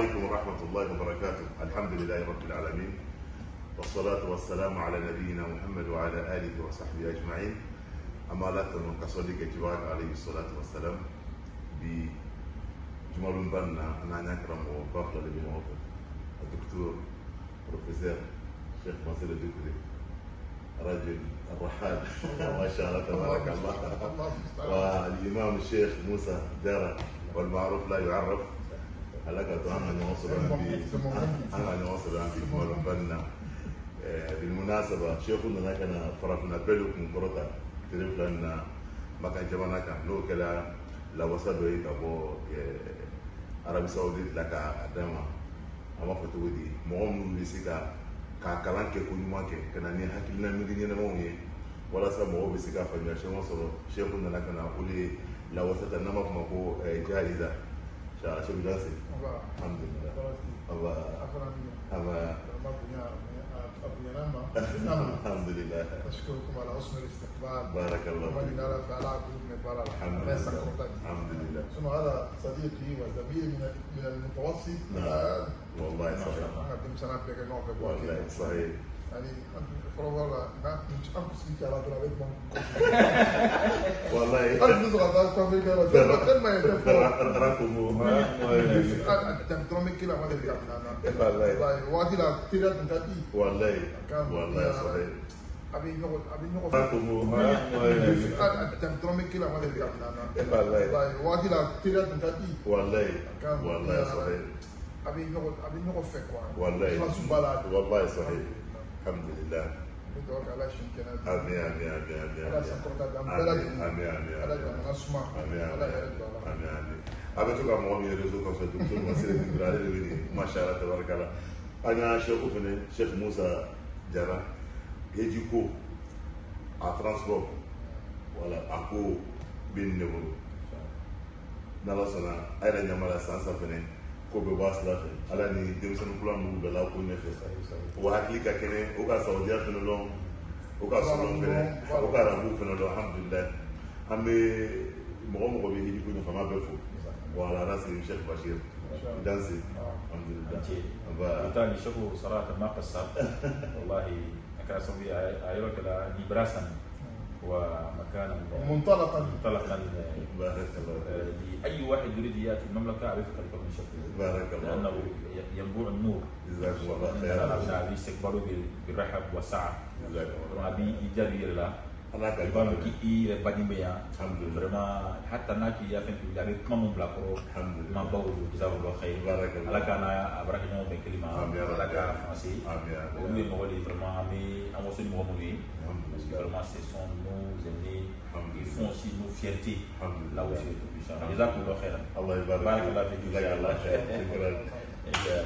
عليكم ورحمة الله وبركاته. الحمد لله رب العالمين والصلاة والسلام على نبينا محمد وعلى آله وصحبه أجمعين. أما لا تنقصدك جواد عليه الصلاة والسلام بجمال بنا أنا نكرم وبافلا لبنوفر الدكتور بروفيسور الشيخ مصير الدكتوري رجل الرحال. ما شاء الله تبارك الله. والإمام الشيخ موسى جارة والمعروف لا يعرف. ala ka to an ka ɲɔgɔn sɔrɔ yan bi an ka ɲɔgɔn sɔrɔ yan bi kumadɔnba nin na eh, bi mun n'a saba sefu nana ka na farafinna bɛɛ de kun kɔrɔta tile fila nin na maka jamana kan n'o kɛra lawasa dɔ ye ka bɔ eh, arabisawuditi la k'a d'a ma an b'a fɔ cogo di mɔgɔ minnu bɛ se ka k'a kalan kɛ ko ɲuman kɛ ka na ni hakilina miiri ɲɛnamaw ye. Walasa mɔgɔw bɛ se ka faamuya caman sɔrɔ sefu nana ka na o de lawasa ta n'an b'a fɔ o ma ko eh, jaayiza jahiliza seku danse alhamdulilah aba aba alhamdulilah أشكركم على حسن الاستقبال. بارك الله فيك. من برا الحمد لله. الحمد لله. شنو هذا صديقي وزميلي من من المتوسط؟ نعم. والله صحيح. قدم سنة بك نوع في والله صحيح. يعني فرولا ما مش أمس فيك على طول بيت والله. أنا نزغى ذلك في كذا بس ما رقم أنت ترمي كلا ما ترجع والله. وادي لا تيرات من تاتي والله والله صحيح. أبي نقول أبي نقول ترمي كلا ما ترجع والله. وادي لا تيرات من تاتي والله والله صحيح. أبي نقول أبي نقول فك والله. والله صحيح. الحمد لله. Ami ami ami ami ami ami ami a bɛ to ka mɔgɔ min réseau kɔfɛ denmisɛnw ka seli bibira ale de bɛ nin masala tabarikala an y'a sɛfu fɛnɛ sɛfu musa jara heji ko a transport wala a ko bɛ nin ne bolo n'ala sɔnna a yɛrɛ ɲamala san san fɛnɛ ko bɛ bɔ a sira fɛ ala ni denmisɛnnin kura minnu bɛɛ la ko ɲɛfɛ o hakili ka kɛnɛ o ka sawudiya fɛnɛ dɔn o ka sɔrɔ fɛnɛ o ka arabu fɛnɛ dɔn alhamdulilayi an bɛ mɔgɔ mɔgɔ bɛ hiji ko ɲɛfama bɛɛ fo wala ala se chef bashir. Danse alhamdulilayi an ba ni chef sara ka ma ka sa wallahi a kɛra sababu ye a yɔrɔ kɛra ni bara sanni wa makana منطلقا. منطلقا بارك الله لأي واحد يريد يأتي المملكة أعرف كيف من شكو بارك الله لأنه ينبوع النور. جزاكم الله خيرا. أبي استقباله بالرحب والسعة. جزاكم الله أبي Allah ka i b'a dɔn k'i vraiment hata n'a k'i y'a fɛn fɛn wuli a bɛ kuma min bila kɔrɔ kuma baw don jazakumullahu khairan Ala ka n'a a baarakɛɲɔgɔn olu vraiment mɔgɔ minnu ye parce que vraiment ce sont nos aînés ils font aussi nos fiertés. Là où